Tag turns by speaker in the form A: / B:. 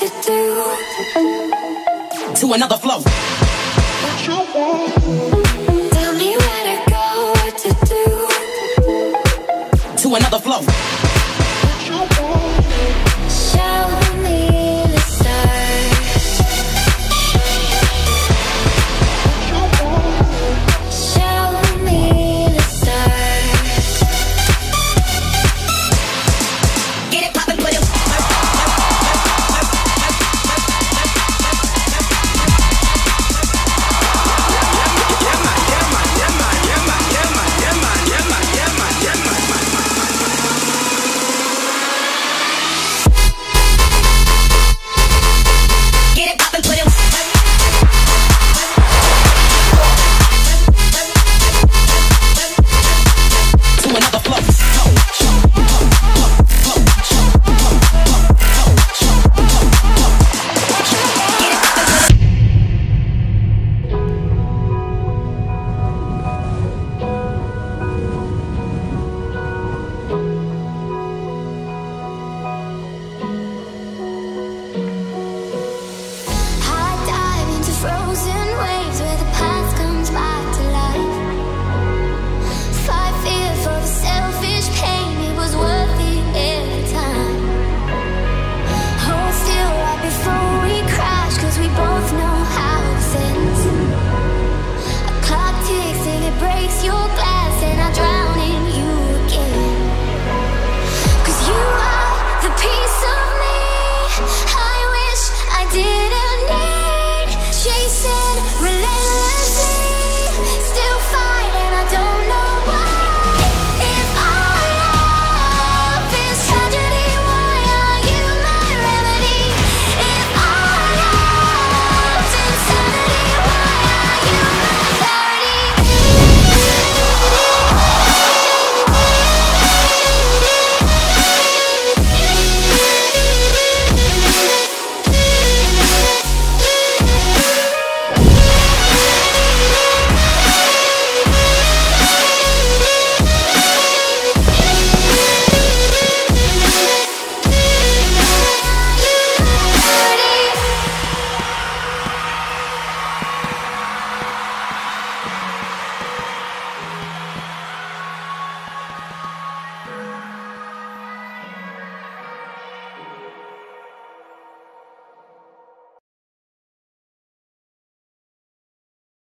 A: to do.
B: To another flow.
A: Tell me where to go, what to do.
B: To another flow. Relentless